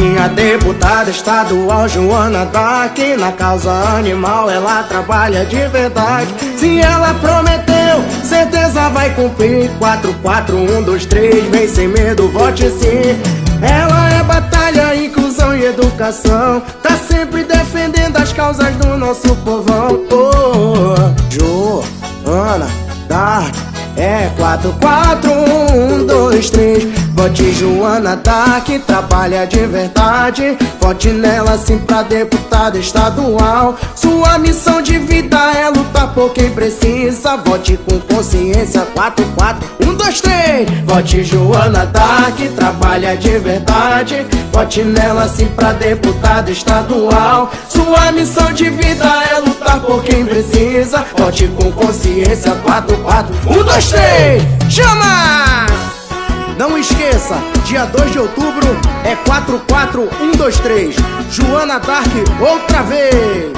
Minha deputada estadual Joana Dark Na causa animal ela trabalha de verdade. Se ela prometeu, certeza vai cumprir. 4, 4, 1, 2, 3, vem sem medo, vote sim. Ela é batalha, inclusão e educação. Tá sempre defendendo as causas do nosso povão. Oh, Joana Dark é 4, 4, 1, 2, 3 Vote Joana tá que trabalha de verdade. Vote nela sim pra deputada estadual. Sua missão de vida é lutar por quem precisa. Vote com consciência 4, 4, 1, 2, 3 Vote Joana tá que trabalha de verdade. Vote nela sim pra deputada estadual. Sua missão de vida é quem precisa Vote com consciência 4, 4, 1, 2, 3 Chama! Não esqueça, dia 2 de outubro é 44123. Joana Dark outra vez.